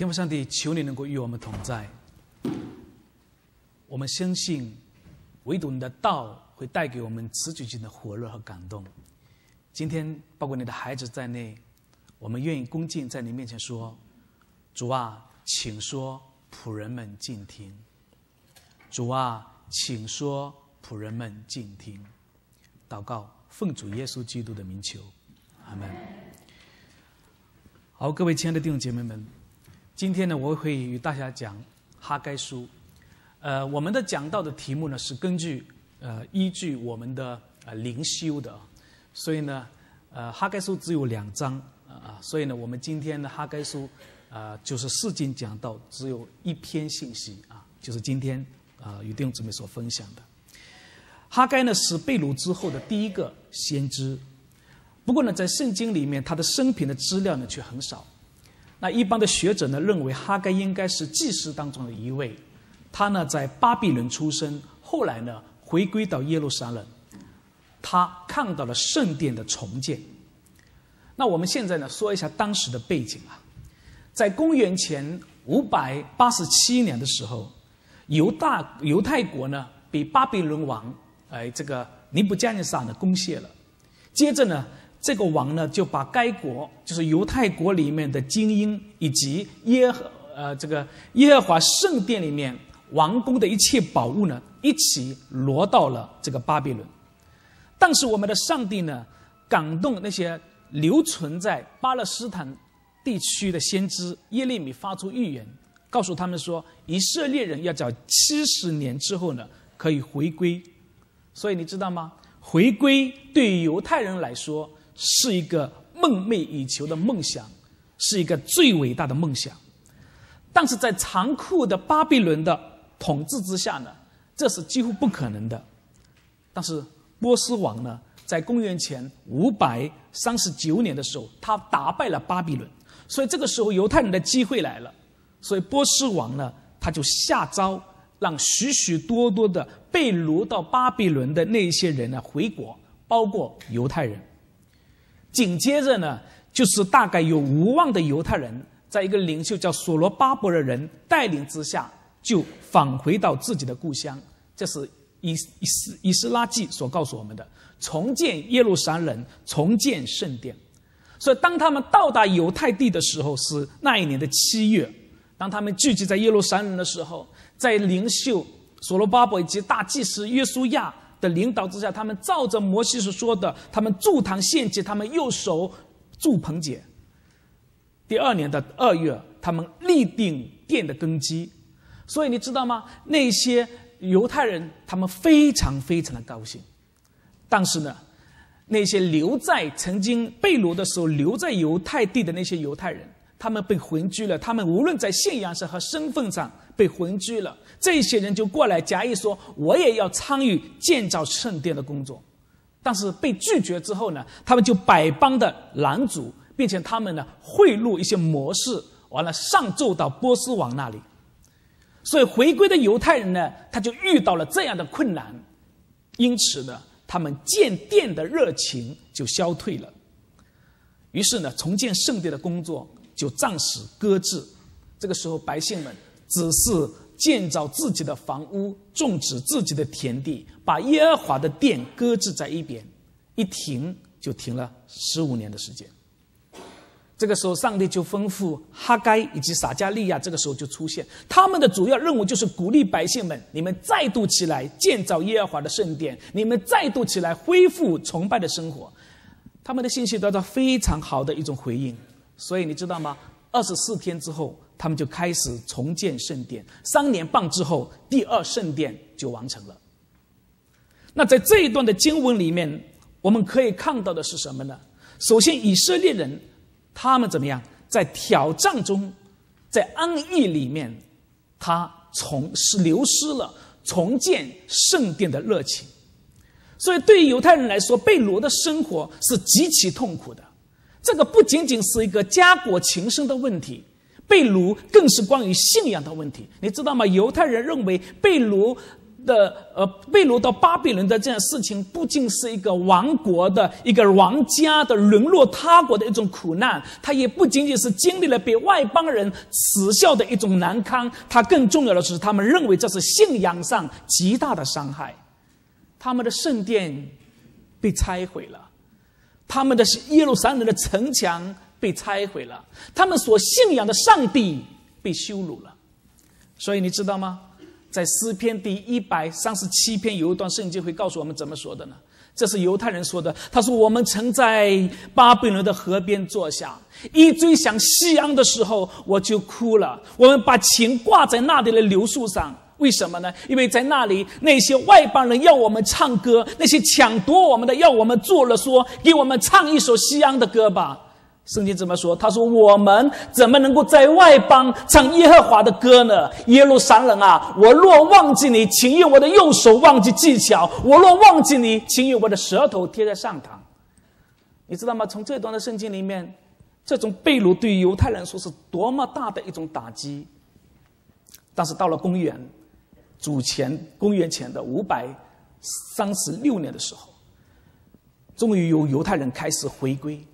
天父上帝，求你能够与我们同在。我们相信，唯独你的道会带给我们持续性的火热和感动。今天，包括你的孩子在内，我们愿意恭敬在你面前说：“主啊，请说，仆人们静听。”主啊，请说，仆人们静听。祷告，奉主耶稣基督的名求，阿门。好，各位亲爱的弟兄姐妹们，今天呢，我会与大家讲哈该书。呃，我们的讲到的题目呢，是根据呃依据我们的呃灵修的，所以呢，呃哈该书只有两章啊，所以呢，我们今天的哈该书啊，就是四经讲到只有一篇信息啊，就是今天啊与弟兄姊妹所分享的。哈该呢是被掳之后的第一个先知，不过呢，在圣经里面他的生平的资料呢却很少。那一般的学者呢认为哈该应该是祭司当中的一位，他呢在巴比伦出生，后来呢回归到耶路撒冷，他看到了圣殿的重建。那我们现在呢说一下当时的背景啊，在公元前五百八十七年的时候，犹大犹太国呢被巴比伦王。哎，这个尼布加尼撒呢攻陷了，接着呢，这个王呢就把该国就是犹太国里面的精英以及耶和呃这个耶和华圣殿里面王宫的一切宝物呢一起挪到了这个巴比伦。但是我们的上帝呢感动那些留存在巴勒斯坦地区的先知耶利米发出预言，告诉他们说以色列人要在七十年之后呢可以回归。所以你知道吗？回归对于犹太人来说是一个梦寐以求的梦想，是一个最伟大的梦想。但是在残酷的巴比伦的统治之下呢，这是几乎不可能的。但是波斯王呢，在公元前五百三十九年的时候，他打败了巴比伦，所以这个时候犹太人的机会来了。所以波斯王呢，他就下诏。让许许多多的被掳到巴比伦的那些人呢回国，包括犹太人。紧接着呢，就是大概有无望的犹太人，在一个领袖叫所罗巴伯的人带领之下，就返回到自己的故乡。这是以以斯以斯拉记所告诉我们的：重建耶路撒冷，重建圣殿。所以，当他们到达犹太地的时候，是那一年的七月。当他们聚集在耶路撒冷的时候。在领袖所罗巴伯以及大祭司约书亚的领导之下，他们照着摩西所说的，他们筑堂献祭，他们右手筑棚节。第二年的二月，他们立定殿的根基。所以你知道吗？那些犹太人他们非常非常的高兴。但是呢，那些留在曾经被掳的时候留在犹太地的那些犹太人。他们被魂居了，他们无论在信仰上和身份上被魂居了，这些人就过来假意说：“我也要参与建造圣殿的工作。”但是被拒绝之后呢，他们就百般的拦阻，并且他们呢贿赂一些模式，完了上奏到波斯王那里。所以回归的犹太人呢，他就遇到了这样的困难，因此呢，他们建殿的热情就消退了。于是呢，重建圣殿的工作。就暂时搁置。这个时候，百姓们只是建造自己的房屋，种植自己的田地，把耶和华的殿搁置在一边，一停就停了十五年的时间。这个时候，上帝就吩咐哈该以及撒加利亚，这个时候就出现。他们的主要任务就是鼓励百姓们：你们再度起来建造耶和华的圣殿，你们再度起来恢复崇拜的生活。他们的信息得到非常好的一种回应。所以你知道吗？二十四天之后，他们就开始重建圣殿。三年半之后，第二圣殿就完成了。那在这一段的经文里面，我们可以看到的是什么呢？首先，以色列人他们怎么样？在挑战中，在安逸里面，他从是流失了重建圣殿的热情。所以，对于犹太人来说，被掳的生活是极其痛苦的。这个不仅仅是一个家国情深的问题，被掳更是关于信仰的问题。你知道吗？犹太人认为被掳的呃被掳到巴比伦的这样事情，不仅是一个亡国的一个王家的沦落他国的一种苦难，他也不仅仅是经历了被外邦人耻笑的一种难堪，他更重要的是，他们认为这是信仰上极大的伤害。他们的圣殿被拆毁了，他们的耶路撒冷的城墙被拆毁了，他们所信仰的上帝被羞辱了。所以你知道吗？在诗篇第一百三十七篇有一段圣经会告诉我们怎么说的呢？这是犹太人说的。他说：“我们曾在巴比伦的河边坐下，一追想西安的时候，我就哭了。我们把琴挂在那里的柳树上，为什么呢？因为在那里那些外邦人要我们唱歌，那些抢夺我们的要我们做了说，给我们唱一首西安的歌吧。”圣经怎么说？他说：“我们怎么能够在外邦唱耶和华的歌呢？耶路撒冷啊，我若忘记你，请用我的右手忘记技巧；我若忘记你，请用我的舌头贴在上膛。你知道吗？从这段的圣经里面，这种被掳对犹太人说是多么大的一种打击。但是到了公元主前公元前的五百三十六年的时候，终于有犹太人开始回归。”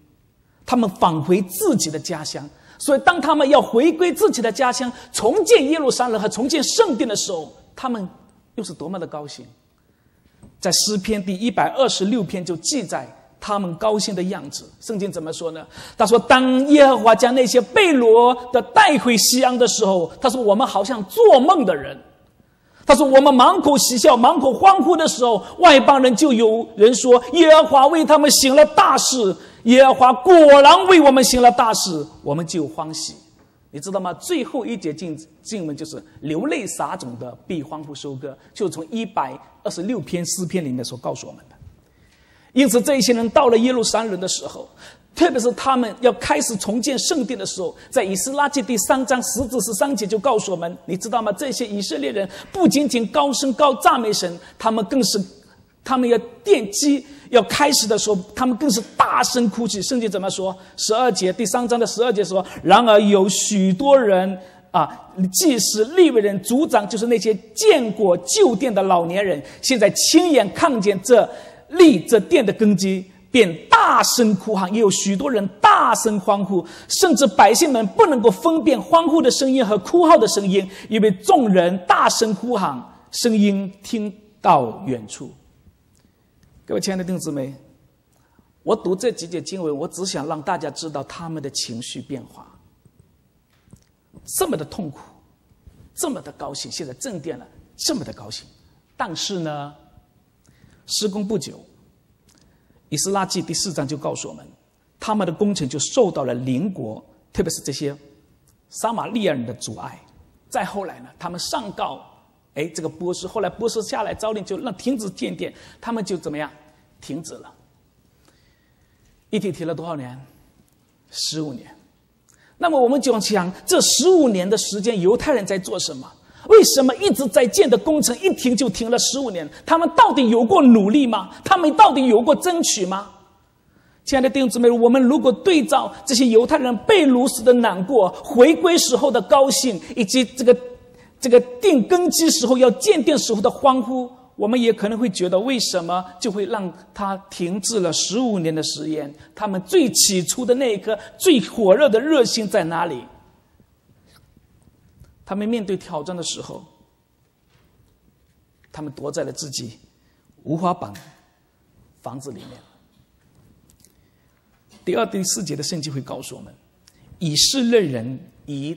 他们返回自己的家乡，所以当他们要回归自己的家乡，重建耶路撒冷和重建圣殿的时候，他们又是多么的高兴。在诗篇第一百二十六篇就记载他们高兴的样子。圣经怎么说呢？他说：“当耶和华将那些被掳的带回西安的时候，他说我们好像做梦的人。他说我们满口喜笑、满口欢呼的时候，外邦人就有人说耶和华为他们行了大事。”耶和华果然为我们行了大事，我们就欢喜。你知道吗？最后一节经经文就是流泪撒种的必欢呼收割，就从一百二十六篇诗篇里面所告诉我们的。因此，这一些人到了耶路撒冷的时候，特别是他们要开始重建圣殿的时候，在以斯拉记第三章十至十三节就告诉我们：你知道吗？这些以色列人不仅仅高声高赞美神，他们更是他们要奠基。要开始的时候，他们更是大声哭泣。圣经怎么说？十二节第三章的十二节说：“然而有许多人啊，既是、利未人、族长，就是那些见过旧殿的老年人，现在亲眼看见这立这殿的根基，便大声哭喊。也有许多人大声欢呼，甚至百姓们不能够分辨欢呼的声音和哭号的声音，因为众人大声呼喊，声音听到远处。”各位亲爱的弟兄姊妹，我读这几节经文，我只想让大家知道他们的情绪变化。这么的痛苦，这么的高兴，现在正殿了，这么的高兴。但是呢，施工不久，《以斯拉记》第四章就告诉我们，他们的工程就受到了邻国，特别是这些撒玛利亚人的阻碍。再后来呢，他们上告。哎，这个波斯后来波斯下来诏令，就让停止建殿，他们就怎么样，停止了。一停停了多少年？十五年。那么我们就想，这十五年的时间，犹太人在做什么？为什么一直在建的工程一停就停了十五年？他们到底有过努力吗？他们到底有过争取吗？亲爱的弟兄姊妹，我们如果对照这些犹太人被掳时的难过，回归时候的高兴，以及这个。这个定根基时候要建殿时候的欢呼，我们也可能会觉得，为什么就会让他停滞了十五年的时间？他们最起初的那一颗最火热的热心在哪里？他们面对挑战的时候，他们躲在了自己无法绑房子里面。第二、第四节的圣经会告诉我们，以色列人以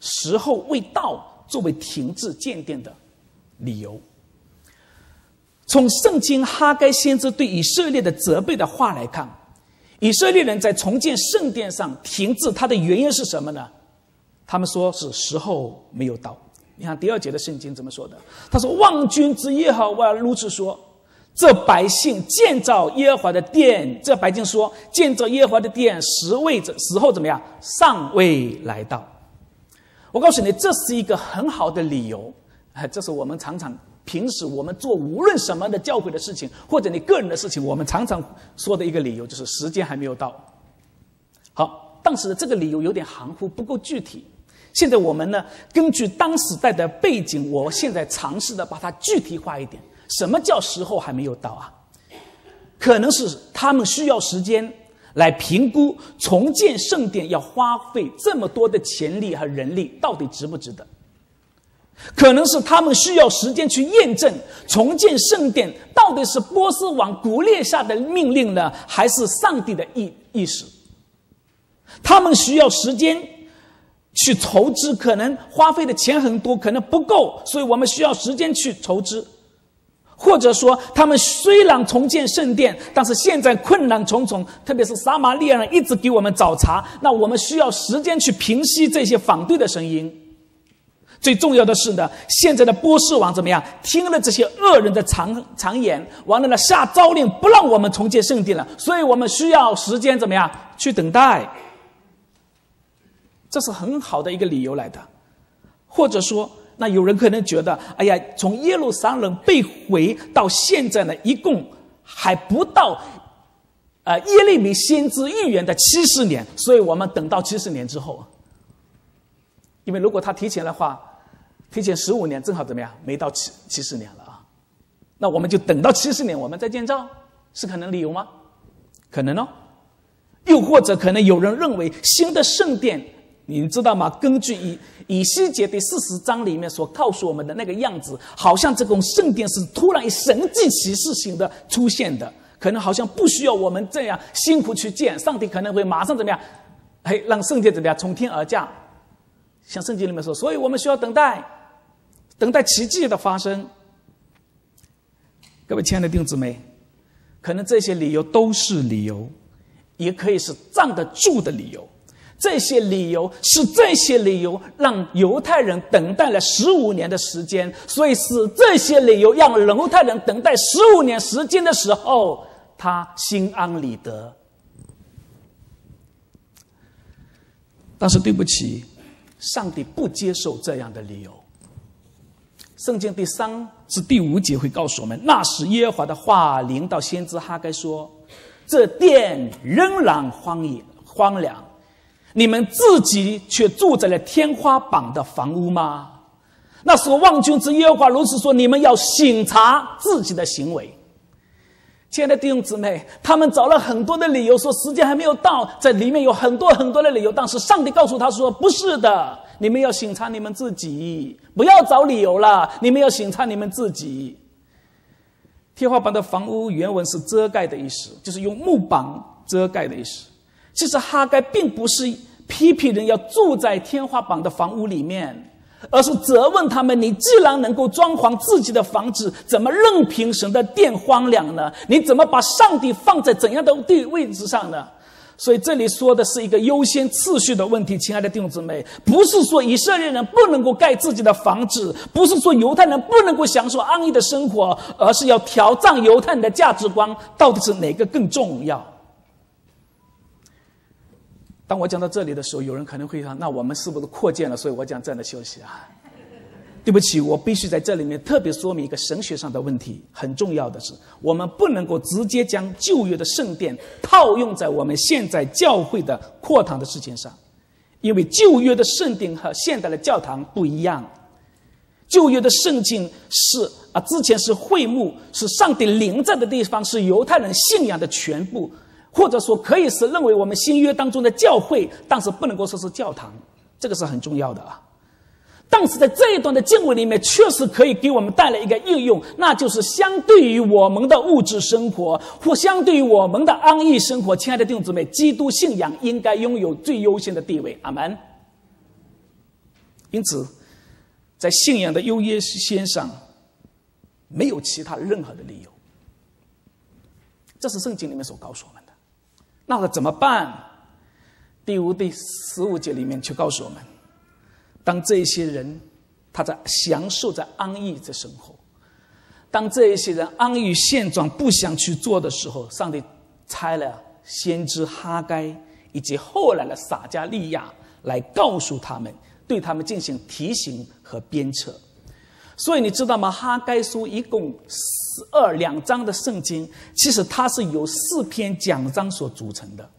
时候未到。作为停滞建殿的理由，从圣经哈该先知对以色列的责备的话来看，以色列人在重建圣殿上停滞，它的原因是什么呢？他们说是时候没有到。你看第二节的圣经怎么说的？他说：“望君之耶和华如此说：这百姓建造耶和华的殿，这百姓说建造耶和华的殿时未，时候怎么样？尚未来到。”我告诉你，这是一个很好的理由，哎，这是我们常常平时我们做无论什么的教会的事情，或者你个人的事情，我们常常说的一个理由就是时间还没有到。好，但是这个理由有点含糊，不够具体。现在我们呢，根据当时代的背景，我现在尝试的把它具体化一点。什么叫时候还没有到啊？可能是他们需要时间来评估重建圣殿要花费这么多的钱力和人力到底值不值得。可能是他们需要时间去验证重建圣殿到底是波斯王古列下的命令呢，还是上帝的意意识？他们需要时间去筹资，可能花费的钱很多，可能不够，所以我们需要时间去筹资。或者说，他们虽然重建圣殿，但是现在困难重重，特别是撒玛利亚人一直给我们找茬，那我们需要时间去平息这些反对的声音。最重要的是呢，现在的波斯王怎么样？听了这些恶人的谗谗言，完了呢，下诏令不让我们重建圣殿了。所以我们需要时间怎么样去等待？这是很好的一个理由来的。或者说，那有人可能觉得，哎呀，从耶路撒冷被毁到现在呢，一共还不到，呃，耶利米先知预言的七十年。所以我们等到七十年之后，因为如果他提前的话。提前十五年，正好怎么样？没到七七十年了啊，那我们就等到七十年，我们再建造，是可能理由吗？可能哦。又或者可能有人认为新的圣殿，你知道吗？根据以以西结第四十章里面所告诉我们的那个样子，好像这种圣殿是突然神迹启示型的出现的，可能好像不需要我们这样辛苦去建，上帝可能会马上怎么样？嘿，让圣殿怎么样从天而降？像圣经里面说，所以我们需要等待。等待奇迹的发生，各位亲爱的弟兄姊妹，可能这些理由都是理由，也可以是站得住的理由。这些理由是这些理由让犹太人等待了十五年的时间，所以是这些理由让犹太人等待十五年时间的时候，他心安理得。但是对不起，上帝不接受这样的理由。圣经第三至第五节会告诉我们，那时耶和华的话临到先知哈该说：“这殿仍然荒野荒凉，你们自己却住在了天花板的房屋吗？”那时候望君之耶和华如此说：“你们要省察自己的行为。”亲爱的弟兄姊妹，他们找了很多的理由，说时间还没有到，在里面有很多很多的理由。但是上帝告诉他说：“不是的，你们要审查你们自己，不要找理由了。你们要审查你们自己。”天花板的房屋原文是遮盖的意思，就是用木板遮盖的意思。其实哈该并不是批评人要住在天花板的房屋里面。而是责问他们：你既然能够装潢自己的房子，怎么任凭神的殿荒凉呢？你怎么把上帝放在怎样的地位置上呢？所以这里说的是一个优先次序的问题，亲爱的弟兄姊妹，不是说以色列人不能够盖自己的房子，不是说犹太人不能够享受安逸的生活，而是要挑战犹太人的价值观，到底是哪个更重要？当我讲到这里的时候，有人可能会想：“那我们是不是扩建了？”所以我讲这样的休息啊。对不起，我必须在这里面特别说明一个神学上的问题。很重要的是，我们不能够直接将旧约的圣殿套用在我们现在教会的扩堂的事情上，因为旧约的圣殿和现代的教堂不一样。旧约的圣经是啊，之前是会幕，是上帝临在的地方，是犹太人信仰的全部。或者说，可以是认为我们新约当中的教会，但是不能够说是教堂，这个是很重要的啊。但是在这一段的经文里面，确实可以给我们带来一个应用，那就是相对于我们的物质生活，或相对于我们的安逸生活，亲爱的弟兄姊妹，基督信仰应该拥有最优先的地位。阿门。因此，在信仰的优越先上，没有其他任何的理由。这是圣经里面所告诉我们。那可怎么办？第五、第十五节里面却告诉我们：当这些人他在享受着安逸的生活，当这一些人安于现状不想去做的时候，上帝差了先知哈该以及后来的撒加利亚来告诉他们，对他们进行提醒和鞭策。所以你知道吗？哈该书一共十二两章的圣经，其实它是由四篇讲章所组成的。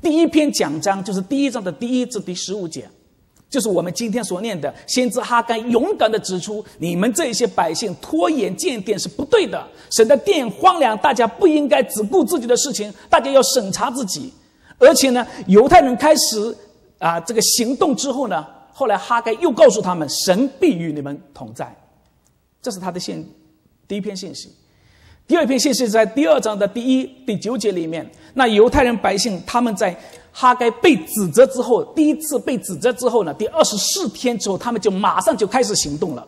第一篇讲章就是第一章的第一至第十五节，就是我们今天所念的，先知哈该勇敢的指出，你们这些百姓拖延建殿是不对的，省得殿荒凉，大家不应该只顾自己的事情，大家要审查自己。而且呢，犹太人开始啊这个行动之后呢，后来哈该又告诉他们，神必与你们同在，这是他的信，第一篇信息。第二篇信息在第二章的第一、第九节里面，那犹太人百姓他们在。哈该被指责之后，第一次被指责之后呢，第二十四天之后，他们就马上就开始行动了。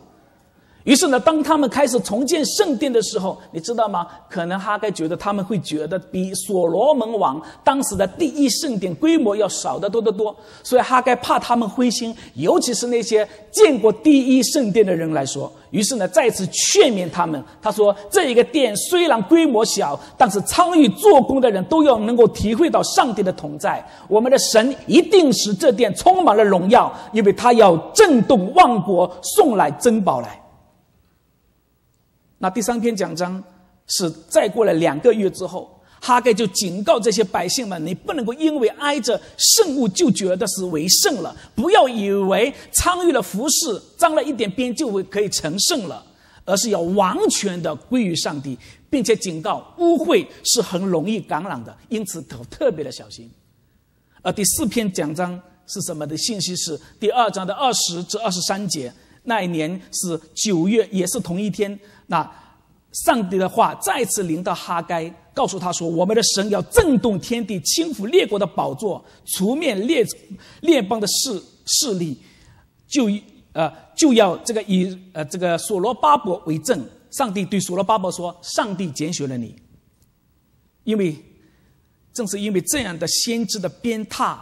于是呢，当他们开始重建圣殿的时候，你知道吗？可能哈该觉得他们会觉得比所罗门王当时的第一圣殿规模要少得多得多，所以哈该怕他们灰心，尤其是那些见过第一圣殿的人来说。于是呢，再次劝勉他们，他说：“这一个殿虽然规模小，但是参与做工的人都要能够体会到上帝的同在。我们的神一定使这殿充满了荣耀，因为他要震动万国，送来珍宝来。”那第三篇讲章是再过了两个月之后，哈盖就警告这些百姓们：你不能够因为挨着圣物就觉得是为圣了，不要以为参与了服饰沾了一点边就会可以成圣了，而是要完全的归于上帝，并且警告污秽是很容易感染的，因此都特别的小心。而第四篇讲章是什么的信息？是第二章的二十至二十三节。那一年是九月，也是同一天。那上帝的话再次临到哈该，告诉他说：“我们的神要震动天地，倾覆列国的宝座，除灭列列邦的势势力，就呃就要这个以呃这个所罗巴伯为证。”上帝对所罗巴伯说：“上帝拣选了你，因为正是因为这样的先知的鞭挞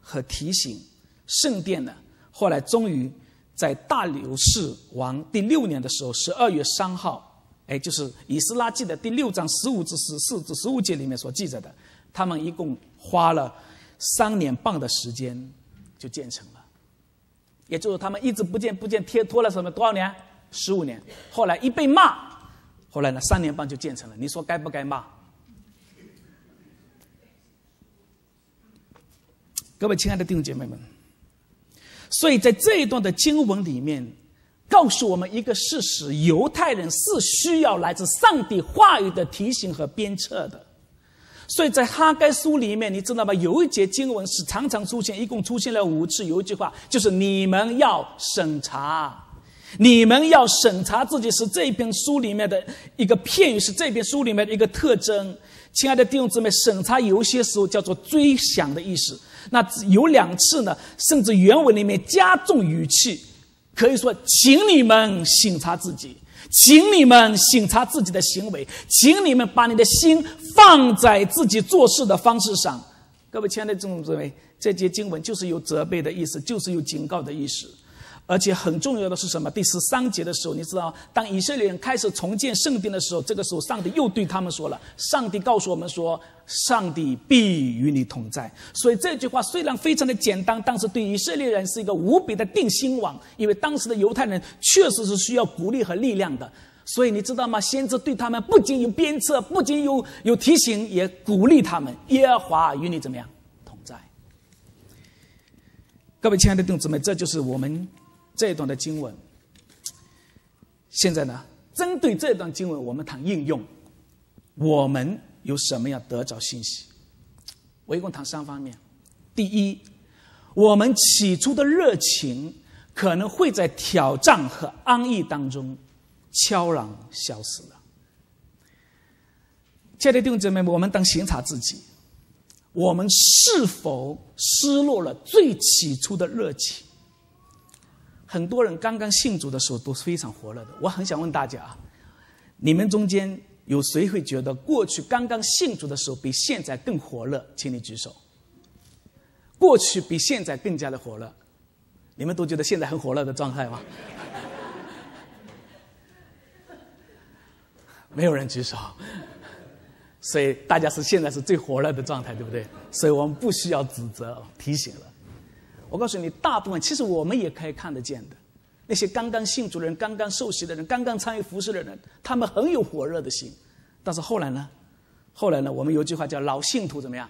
和提醒，圣殿呢，后来终于。”在大流士王第六年的时候，十二月三号，哎，就是以斯拉记的第六章十五至十四至十五节里面所记载的，他们一共花了三年半的时间就建成了，也就是他们一直不建不建，贴拖了什么多少年？十五年。后来一被骂，后来呢，三年半就建成了。你说该不该骂？各位亲爱的弟兄姐妹们。所以在这一段的经文里面，告诉我们一个事实：犹太人是需要来自上帝话语的提醒和鞭策的。所以在哈该书里面，你知道吗？有一节经文是常常出现，一共出现了五次。有一句话就是“你们要审查，你们要审查自己”，是这篇书里面的一个片语，是这篇书里面的一个特征。亲爱的弟兄姊妹，审查有些时候叫做追想的意思。那有两次呢，甚至原文里面加重语气，可以说，请你们省察自己，请你们省察自己的行为，请你们把你的心放在自己做事的方式上。各位亲爱的弟兄姊妹，这节经文就是有责备的意思，就是有警告的意思。而且很重要的是什么？第十三节的时候，你知道，当以色列人开始重建圣殿的时候，这个时候上帝又对他们说了：“上帝告诉我们说，上帝必与你同在。”所以这句话虽然非常的简单，但是对以色列人是一个无比的定心丸，因为当时的犹太人确实是需要鼓励和力量的。所以你知道吗？先知对他们不仅有鞭策，不仅有有提醒，也鼓励他们：“耶和华与你怎么样同在？”各位亲爱的弟兄姊妹，这就是我们。这一段的经文，现在呢，针对这段经文，我们谈应用，我们有什么样得着信息？我一共谈三方面。第一，我们起初的热情可能会在挑战和安逸当中悄然消失了。亲爱的弟兄姊妹们，我们当审查自己，我们是否失落了最起初的热情？很多人刚刚信主的时候都是非常火热的。我很想问大家啊，你们中间有谁会觉得过去刚刚信主的时候比现在更火热？请你举手。过去比现在更加的火热，你们都觉得现在很火热的状态吗？没有人举手，所以大家是现在是最火热的状态，对不对？所以我们不需要指责提醒了。我告诉你，大部分其实我们也可以看得见的，那些刚刚信主的人、刚刚受洗的人、刚刚参与服侍的人，他们很有火热的心。但是后来呢？后来呢？我们有句话叫“老信徒怎么样，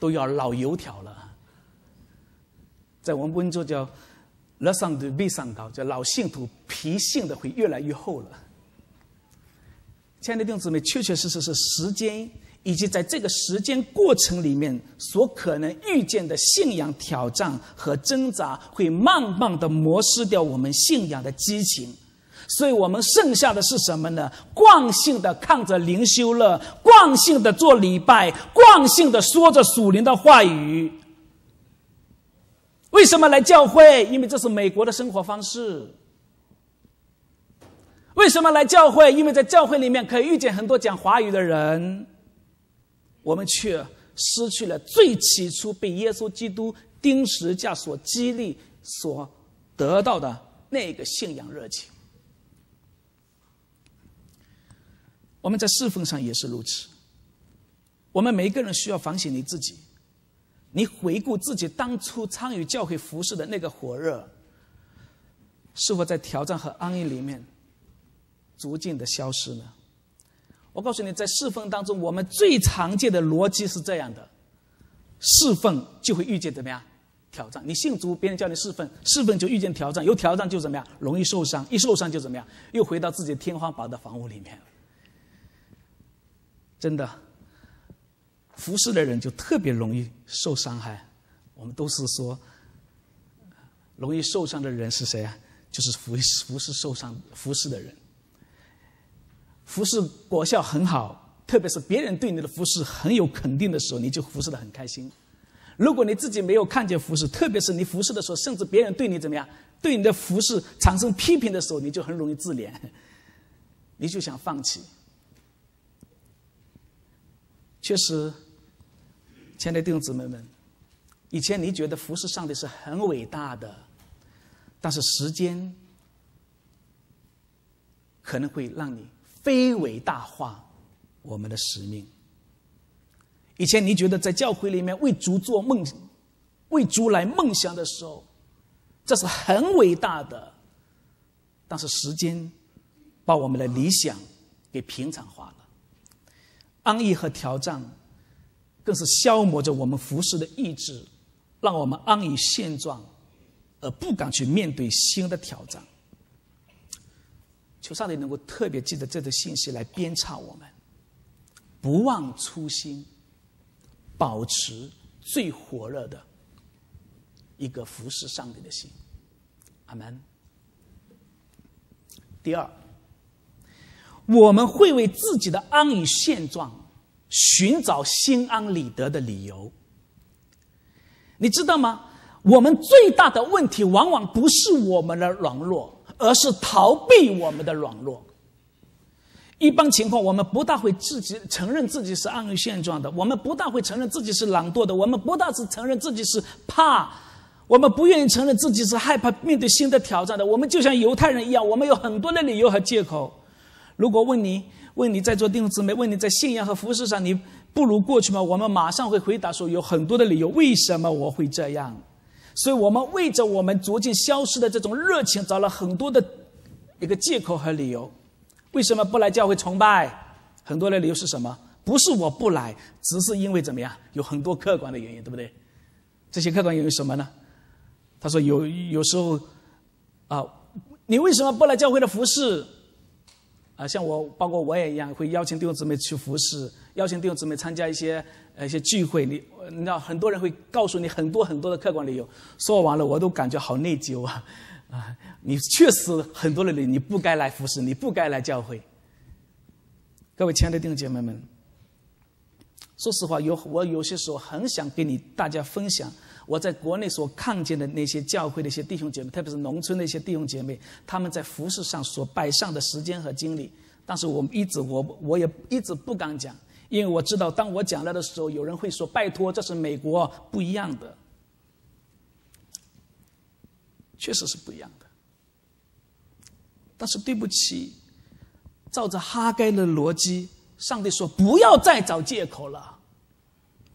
都要老油条了”。在我们温州叫勒上的背上高，叫老信徒皮性的会越来越厚了。亲爱的弟兄姊妹，确确实实是时间以及在这个时间过程里面所可能遇见的信仰挑战和挣扎，会慢慢的磨失掉我们信仰的激情。所以我们剩下的是什么呢？惯性的看着灵修乐，惯性的做礼拜，惯性的说着属灵的话语。为什么来教会？因为这是美国的生活方式。为什么来教会？因为在教会里面可以遇见很多讲华语的人。我们却失去了最起初被耶稣基督钉十字架所激励、所得到的那个信仰热情。我们在侍奉上也是如此。我们每一个人需要反省你自己。你回顾自己当初参与教会服饰的那个火热，是否在挑战和安逸里面逐渐的消失呢？我告诉你，在侍奉当中，我们最常见的逻辑是这样的：侍奉就会遇见怎么样挑战？你信主，别人叫你侍奉，侍奉就遇见挑战，有挑战就怎么样容易受伤，一受伤就怎么样又回到自己天花板的房屋里面真的。服侍的人就特别容易受伤害。我们都是说，容易受伤的人是谁啊？就是服服侍受伤服侍的人。服侍果效很好，特别是别人对你的服侍很有肯定的时候，你就服侍的很开心。如果你自己没有看见服侍，特别是你服侍的时候，甚至别人对你怎么样，对你的服侍产生批评的时候，你就很容易自怜，你就想放弃。确实。亲爱的弟兄姊妹们，以前你觉得服侍上帝是很伟大的，但是时间可能会让你非伟大化我们的使命。以前你觉得在教会里面为主做梦、为主来梦想的时候，这是很伟大的，但是时间把我们的理想给平常化了，安逸和挑战。更是消磨着我们服侍的意志，让我们安于现状，而不敢去面对新的挑战。求上帝能够特别记得这个信息来鞭策我们，不忘初心，保持最火热的一个服侍上帝的心。阿门。第二，我们会为自己的安于现状。寻找心安理得的理由，你知道吗？我们最大的问题往往不是我们的软弱，而是逃避我们的软弱。一般情况，我们不大会自己承认自己是安于现状的，我们不大会承认自己是懒惰的，我们不大是承认自己是怕，我们不愿意承认自己是害怕面对新的挑战的。我们就像犹太人一样，我们有很多的理由和借口。如果问你，问你在做弟兄姊妹，问你在信仰和服饰上，你不如过去吗？我们马上会回答说，有很多的理由，为什么我会这样？所以我们为着我们逐渐消失的这种热情，找了很多的一个借口和理由。为什么不来教会崇拜？很多的理由是什么？不是我不来，只是因为怎么样？有很多客观的原因，对不对？这些客观原因什么呢？他说有有时候啊，你为什么不来教会的服饰？啊，像我，包括我也一样，会邀请弟兄姊妹去服侍，邀请弟兄姊妹参加一些呃一些聚会。你你知道，很多人会告诉你很多很多的客观理由，说完了我都感觉好内疚啊！啊，你确实很多的理，你不该来服侍，你不该来教会。各位亲爱的弟兄姐妹们，说实话，有我有些时候很想跟你大家分享。我在国内所看见的那些教会的一些弟兄姐妹，特别是农村的一些弟兄姐妹，他们在服饰上所摆上的时间和精力，但是我们一直我我也一直不敢讲，因为我知道当我讲了的时候，有人会说：“拜托，这是美国不一样的。”确实是不一样的。但是对不起，照着哈该的逻辑，上帝说：“不要再找借口了，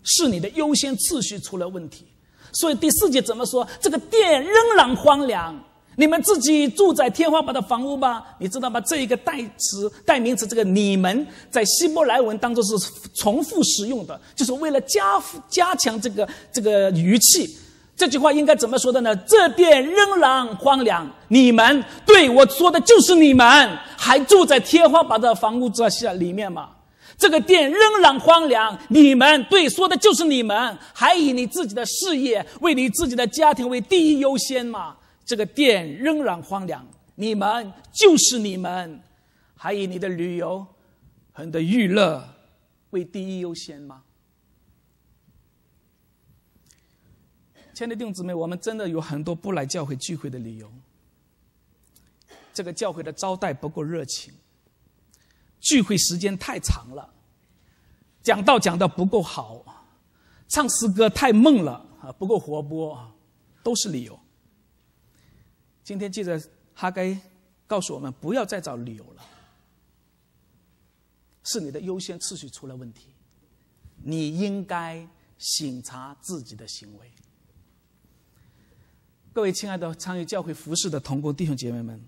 是你的优先次序出了问题。”所以第四节怎么说？这个殿仍然荒凉，你们自己住在天花板的房屋吧？你知道吗？这一个代词、代名词，这个“你们”在希伯来文当中是重复使用的，就是为了加加强这个这个语气。这句话应该怎么说的呢？这殿仍然荒凉，你们对我说的就是你们还住在天花板的房屋之下里面吗？这个殿仍然荒凉，你们对说的就是你们还以你自己的事业为你自己的家庭为第一优先吗？这个殿仍然荒凉，你们就是你们还以你的旅游和你的娱乐为第一优先吗？亲爱的弟兄姊妹，我们真的有很多不来教会聚会的理由。这个教会的招待不够热情，聚会时间太长了，讲道讲的不够好，唱诗歌太闷了啊，不够活泼，都是理由。今天记者哈该告诉我们，不要再找理由了，是你的优先次序出了问题，你应该省察自己的行为。各位亲爱的参与教会服饰的同工弟兄姐妹们，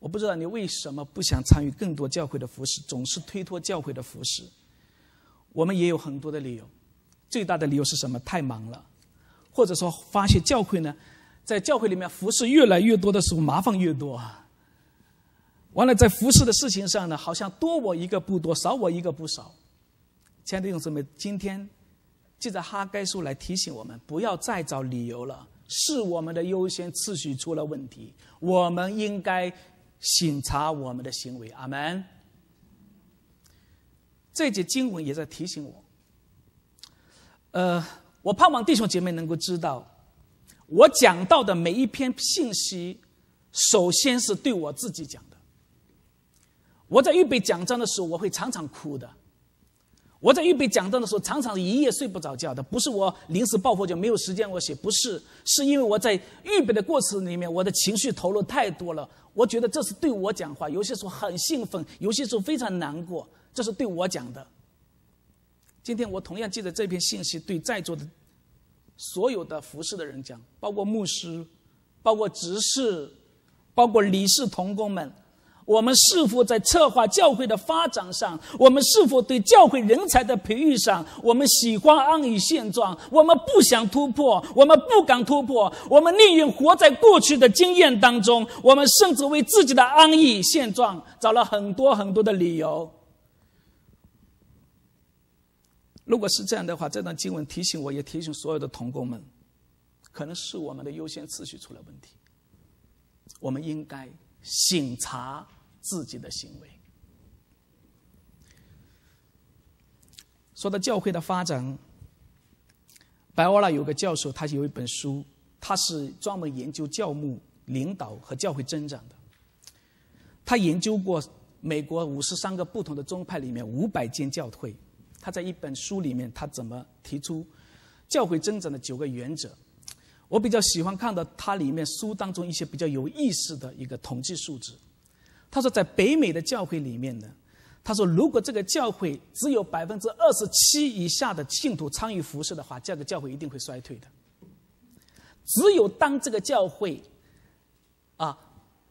我不知道你为什么不想参与更多教会的服饰，总是推脱教会的服饰。我们也有很多的理由，最大的理由是什么？太忙了，或者说发现教会呢，在教会里面服饰越来越多的时候，麻烦越多。完了，在服饰的事情上呢，好像多我一个不多，少我一个不少。亲爱的弟兄姊妹，今天记着哈该书来提醒我们，不要再找理由了。是我们的优先次序出了问题，我们应该审查我们的行为。阿门。这节经文也在提醒我，呃，我盼望弟兄姐妹能够知道，我讲到的每一篇信息，首先是对我自己讲的。我在预备讲章的时候，我会常常哭的。我在预备讲章的时候，常常一夜睡不着觉的。不是我临时抱佛脚没有时间我写，不是，是因为我在预备的过程里面，我的情绪投入太多了。我觉得这是对我讲话，有些时候很兴奋，有些时候非常难过，这是对我讲的。今天我同样记得这篇信息，对在座的所有的服侍的人讲，包括牧师，包括执事，包括理事同工们。我们是否在策划教会的发展上？我们是否对教会人才的培育上？我们喜欢安于现状？我们不想突破？我们不敢突破？我们宁愿活在过去的经验当中？我们甚至为自己的安逸现状找了很多很多的理由。如果是这样的话，这段经文提醒我，也提醒所有的同工们，可能是我们的优先次序出了问题。我们应该审查。自己的行为。说到教会的发展，白瓦拉有个教授，他有一本书，他是专门研究教牧、领导和教会增长的。他研究过美国五十三个不同的宗派里面五百间教会，他在一本书里面，他怎么提出教会增长的九个原则？我比较喜欢看到他里面书当中一些比较有意思的一个统计数字。他说，在北美的教会里面呢，他说，如果这个教会只有百分之二十七以下的信徒参与服饰的话，这个教会一定会衰退的。只有当这个教会，啊，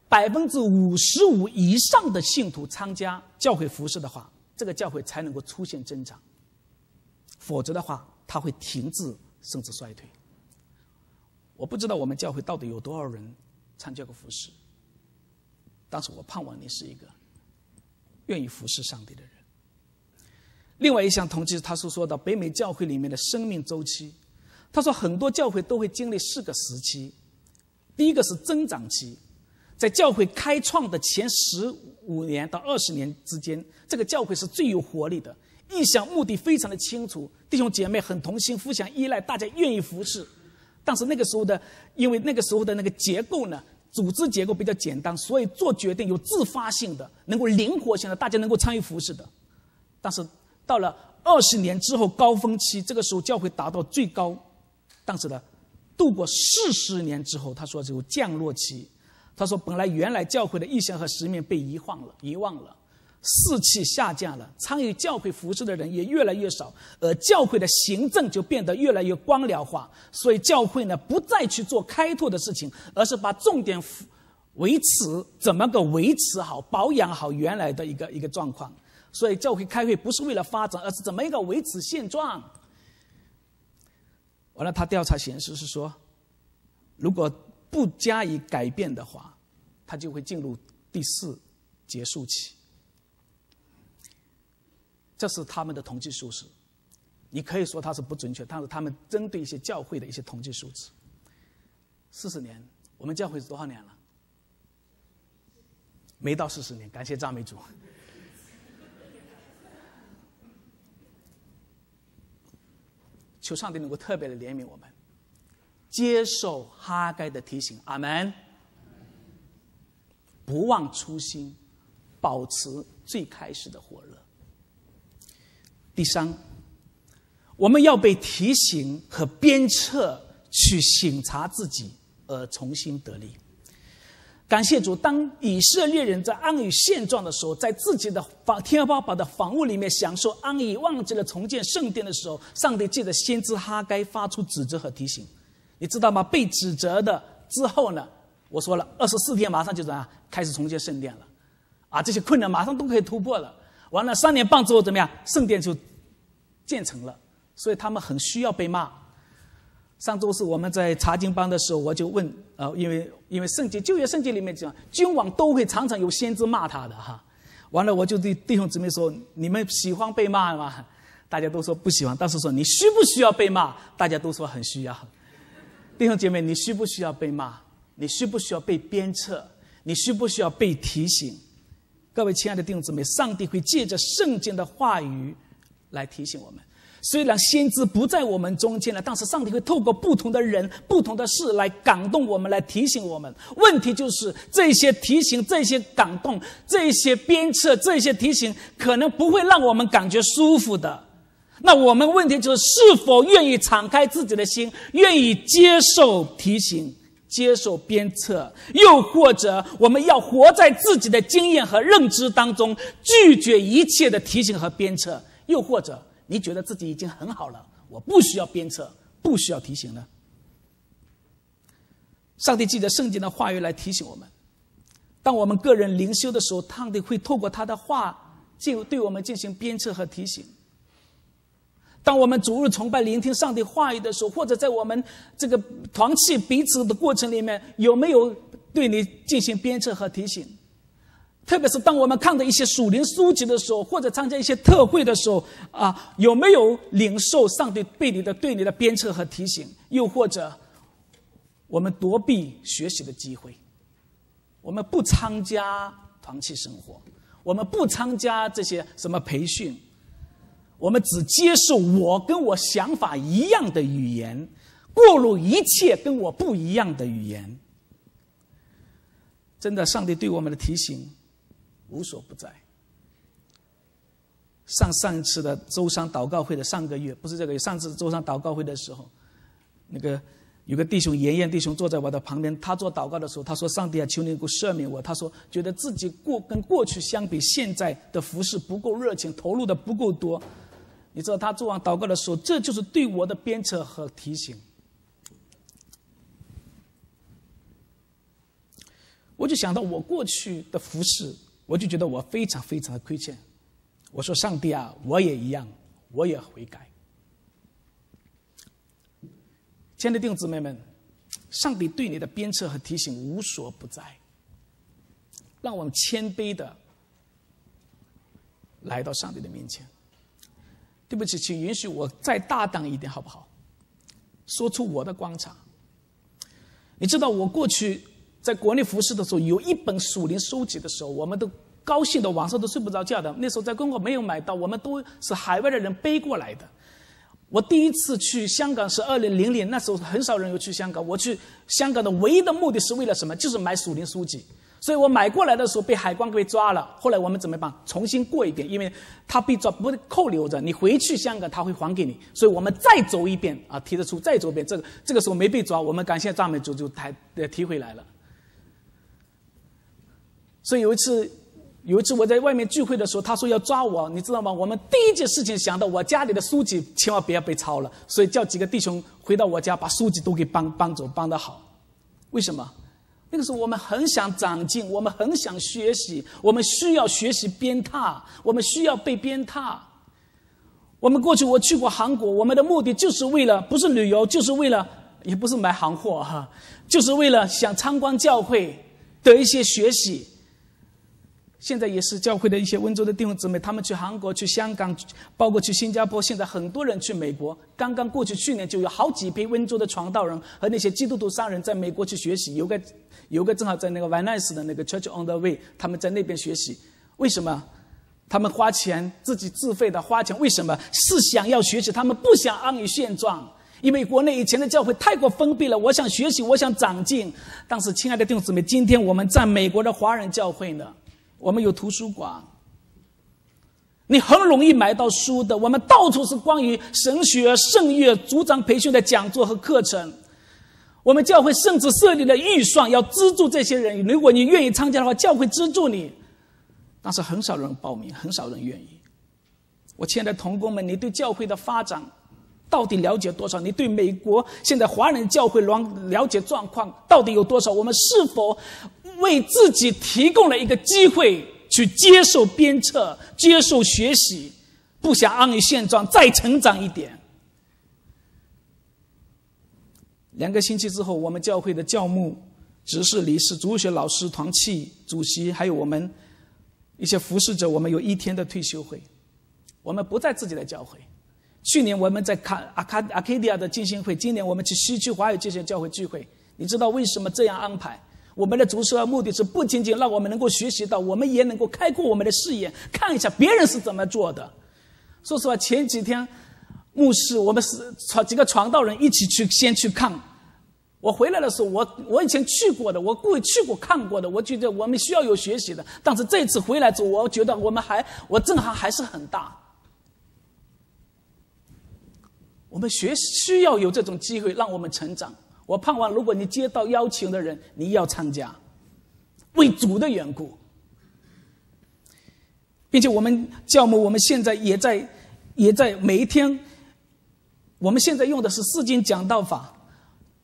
百分之五十五以上的信徒参加教会服饰的话，这个教会才能够出现增长。否则的话，它会停滞甚至衰退。我不知道我们教会到底有多少人参加过服饰。但是我盼望你是一个愿意服侍上帝的人。另外一项统计，他是说到北美教会里面的生命周期。他说，很多教会都会经历四个时期。第一个是增长期，在教会开创的前十五年到二十年之间，这个教会是最有活力的，意向目的非常的清楚，弟兄姐妹很同心，互相依赖，大家愿意服侍。但是那个时候的，因为那个时候的那个结构呢？组织结构比较简单，所以做决定有自发性的，能够灵活性的，大家能够参与服饰的。但是到了二十年之后高峰期，这个时候教会达到最高，但是呢，度过四十年之后，他说有降落期。他说本来原来教会的意向和使命被遗忘了，遗忘了。士气下降了，参与教会服饰的人也越来越少，而教会的行政就变得越来越官僚化。所以教会呢，不再去做开拓的事情，而是把重点维持怎么个维持好、保养好原来的一个一个状况。所以教会开会不是为了发展，而是怎么一个维持现状。完了，他调查显示是说，如果不加以改变的话，他就会进入第四结束期。这是他们的统计数字，你可以说它是不准确，但是他们针对一些教会的一些统计数字。四十年，我们教会是多少年了？没到四十年，感谢赞美主。求上帝能够特别的怜悯我们，接受哈该的提醒，阿门。不忘初心，保持最开始的火热。第三，我们要被提醒和鞭策去省察自己，而重新得力。感谢主，当以色列人在安于现状的时候，在自己的房天花板的房屋里面享受安逸，忘记了重建圣殿的时候，上帝借着先知哈该发出指责和提醒。你知道吗？被指责的之后呢？我说了，二十四天马上就怎样开始重建圣殿了，啊，这些困难马上都可以突破了。完了，三年半之后怎么样？圣殿就建成了。所以他们很需要被骂。上周四我们在查经班的时候，我就问，呃，因为因为圣经旧约圣经里面讲，君王都会常常有先知骂他的哈。完了，我就对弟兄姊妹说：“你们喜欢被骂吗？”大家都说不喜欢。但是说你需不需要被骂？大家都说很需要。弟兄姐妹，你需不需要被骂？你需不需要被鞭策？你需不需要被提醒？各位亲爱的弟兄姊妹，上帝会借着圣经的话语来提醒我们。虽然先知不在我们中间了，但是上帝会透过不同的人、不同的事来感动我们，来提醒我们。问题就是这些提醒、这些感动、这些鞭策、这些提醒，可能不会让我们感觉舒服的。那我们问题就是，是否愿意敞开自己的心，愿意接受提醒、接受鞭策，又或者我们要活在自己的经验和认知当中，拒绝一切的提醒和鞭策，又或者？你觉得自己已经很好了，我不需要鞭策，不需要提醒了。上帝记着圣经的话语来提醒我们：当我们个人灵修的时候，上帝会透过他的话，进对我们进行鞭策和提醒；当我们逐日崇拜、聆听上帝话语的时候，或者在我们这个团契彼此的过程里面，有没有对你进行鞭策和提醒？特别是当我们看到一些属灵书籍的时候，或者参加一些特会的时候，啊，有没有领受上帝对你的对你的鞭策和提醒？又或者，我们躲避学习的机会，我们不参加团契生活，我们不参加这些什么培训，我们只接受我跟我想法一样的语言，过路一切跟我不一样的语言。真的，上帝对我们的提醒。无所不在。上上次的周三祷告会的上个月，不是这个月上次周三祷告会的时候，那个有个弟兄妍妍弟兄坐在我的旁边，他做祷告的时候，他说：“上帝啊，求你给我赦免我。”他说：“觉得自己过跟过去相比，现在的服饰不够热情，投入的不够多。”你知道他做完祷告的时候，这就是对我的鞭策和提醒。我就想到我过去的服饰。我就觉得我非常非常的亏欠，我说上帝啊，我也一样，我也悔改。亲爱的弟兄姊妹们，上帝对你的鞭策和提醒无所不在，让我们谦卑的来到上帝的面前。对不起，请允许我再大胆一点，好不好？说出我的观察。你知道我过去。在国内服侍的时候，有一本属灵书籍的时候，我们都高兴的晚上都睡不着觉的。那时候在中国没有买到，我们都是海外的人背过来的。我第一次去香港是二零零零，那时候很少人有去香港。我去香港的唯一的目的是为了什么？就是买属灵书籍。所以我买过来的时候被海关给抓了。后来我们怎么办？重新过一遍，因为他被抓不扣留着，你回去香港他会还给你。所以我们再走一遍啊，提得出再走一遍。这个这个时候没被抓，我们感谢赞美主就抬提回来了。所以有一次，有一次我在外面聚会的时候，他说要抓我，你知道吗？我们第一件事情想到我家里的书籍千万不要被抄了，所以叫几个弟兄回到我家，把书籍都给搬搬走，搬得好。为什么？那个时候我们很想长进，我们很想学习，我们需要学习鞭挞，我们需要被鞭挞。我们过去我去过韩国，我们的目的就是为了不是旅游，就是为了也不是买行货哈，就是为了想参观教会得一些学习。现在也是教会的一些温州的弟兄姊妹，他们去韩国、去香港，包括去新加坡。现在很多人去美国。刚刚过去去年就有好几批温州的传道人和那些基督徒商人在美国去学习。有个有个正好在那个 Venice 的那个 Church on the Way，他们在那边学习。为什么？他们花钱自己自费的花钱，为什么？是想要学习，他们不想安于现状。因为国内以前的教会太过封闭了。我想学习，我想长进。但是，亲爱的弟兄姊妹，今天我们在美国的华人教会呢？我们有图书馆，你很容易买到书的。我们到处是关于神学、圣乐、组长培训的讲座和课程。我们教会甚至设立了预算，要资助这些人。如果你愿意参加的话，教会资助你。但是很少人报名，很少人愿意。我亲爱的同工们，你对教会的发展到底了解多少？你对美国现在华人教会了了解状况到底有多少？我们是否？为自己提供了一个机会去接受鞭策、接受学习，不想安于现状，再成长一点。两个星期之后，我们教会的教牧、执事、理事、主学老师、团契主席，还有我们一些服侍者，我们有一天的退休会。我们不在自己的教会。去年我们在卡阿卡阿卡迪亚的进行会，今年我们去西区华语进行教会聚会。你知道为什么这样安排？我们的主持目的是不仅仅让我们能够学习到，我们也能够开阔我们的视野，看一下别人是怎么做的。说实话，前几天牧师，我们是传几个传道人一起去先去看。我回来的时候，我我以前去过的，我故意去过看过的，我觉得我们需要有学习的。但是这次回来之后，我觉得我们还我震撼还是很大。我们学需要有这种机会，让我们成长。我盼望，如果你接到邀请的人，你要参加，为主的缘故，并且我们教母，我们现在也在，也在每一天，我们现在用的是四经讲道法。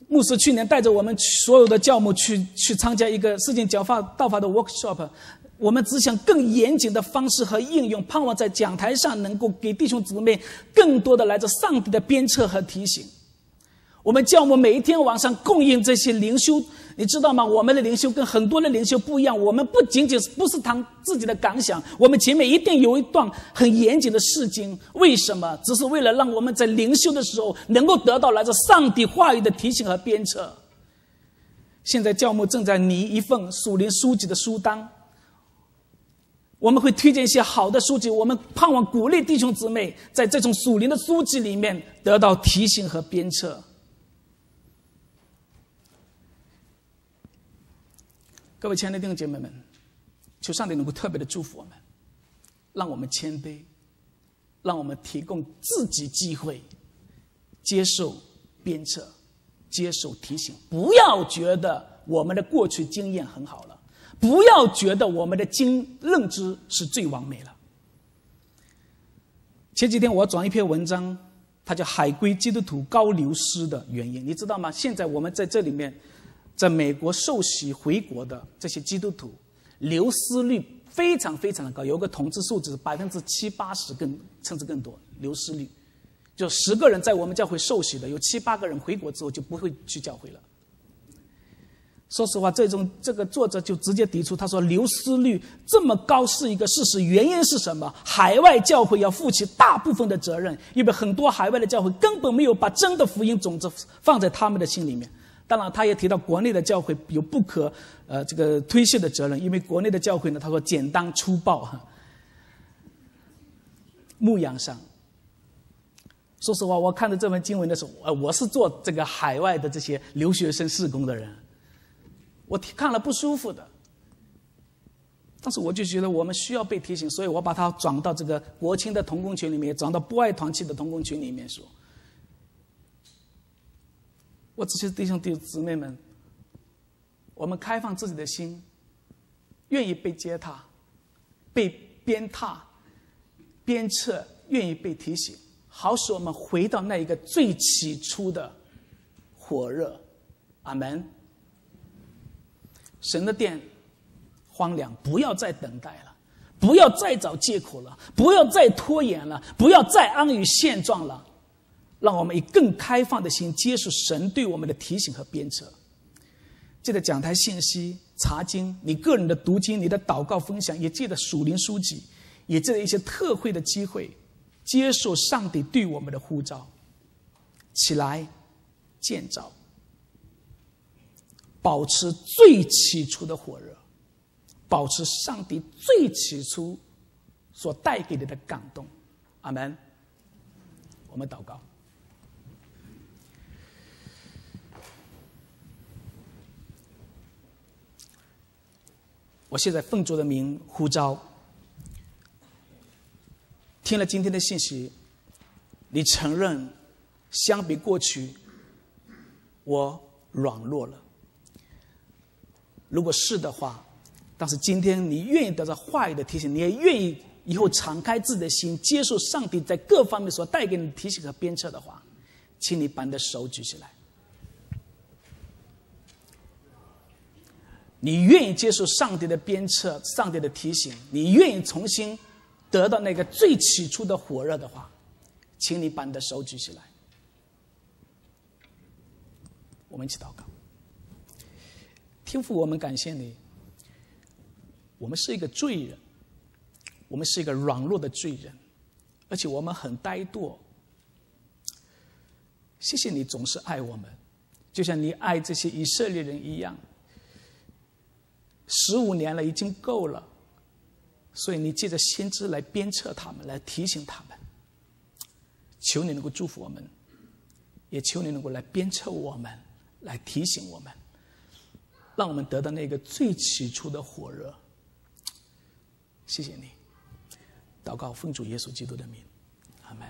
牧师去年带着我们所有的教母去去参加一个四经讲法道法的 workshop，我们只想更严谨的方式和应用，盼望在讲台上能够给弟兄姊妹更多的来自上帝的鞭策和提醒。我们教牧每一天晚上供应这些灵修，你知道吗？我们的灵修跟很多的灵修不一样。我们不仅仅是不是谈自己的感想，我们前面一定有一段很严谨的释经。为什么？只是为了让我们在灵修的时候能够得到来自上帝话语的提醒和鞭策。现在教牧正在拟一份属灵书籍的书单，我们会推荐一些好的书籍。我们盼望鼓励弟兄姊妹在这种属灵的书籍里面得到提醒和鞭策。各位亲爱的弟兄姐妹们，求上帝能够特别的祝福我们，让我们谦卑，让我们提供自己机会，接受鞭策，接受提醒。不要觉得我们的过去经验很好了，不要觉得我们的经认知是最完美了。前几天我转一篇文章，它叫《海归基督徒高流失的原因》，你知道吗？现在我们在这里面。在美国受洗回国的这些基督徒，流失率非常非常的高，有个统计数字百分之七八十更甚至更多流失率，就十个人在我们教会受洗的，有七八个人回国之后就不会去教会了。说实话，这种这个作者就直接提出，他说流失率这么高是一个事实，原因是什么？海外教会要负起大部分的责任，因为很多海外的教会根本没有把真的福音种子放在他们的心里面。当然，他也提到国内的教会有不可呃这个推卸的责任，因为国内的教会呢，他说简单粗暴哈。牧养上，说实话，我看到这份经文的时候，呃，我是做这个海外的这些留学生事工的人，我看了不舒服的。但是我就觉得我们需要被提醒，所以我把它转到这个国青的同工群里面，转到不爱团契的同工群里面说。我这些弟兄弟姊妹们，我们开放自己的心，愿意被接纳、被鞭挞、鞭策，愿意被提醒，好使我们回到那一个最起初的火热。阿门。神的殿荒凉，不要再等待了，不要再找借口了，不要再拖延了，不要再安于现状了。让我们以更开放的心接受神对我们的提醒和鞭策。借着讲台信息、查经、你个人的读经、你的祷告分享，也借着属灵书籍，也借着一些特惠的机会，接受上帝对我们的呼召，起来建造，保持最起初的火热，保持上帝最起初所带给你的感动。阿门。我们祷告。我现在奉主的名呼召，听了今天的信息，你承认相比过去，我软弱了。如果是的话，但是今天你愿意得到话语的提醒，你也愿意以后敞开自己的心，接受上帝在各方面所带给你的提醒和鞭策的话，请你把你的手举起来。你愿意接受上帝的鞭策、上帝的提醒，你愿意重新得到那个最起初的火热的话，请你把你的手举起来。我们一起祷告。天父，我们感谢你。我们是一个罪人，我们是一个软弱的罪人，而且我们很怠惰。谢谢你总是爱我们，就像你爱这些以色列人一样。十五年了，已经够了，所以你借着先知来鞭策他们，来提醒他们。求你能够祝福我们，也求你能够来鞭策我们，来提醒我们，让我们得到那个最起初的火热。谢谢你，祷告奉主耶稣基督的名，阿门。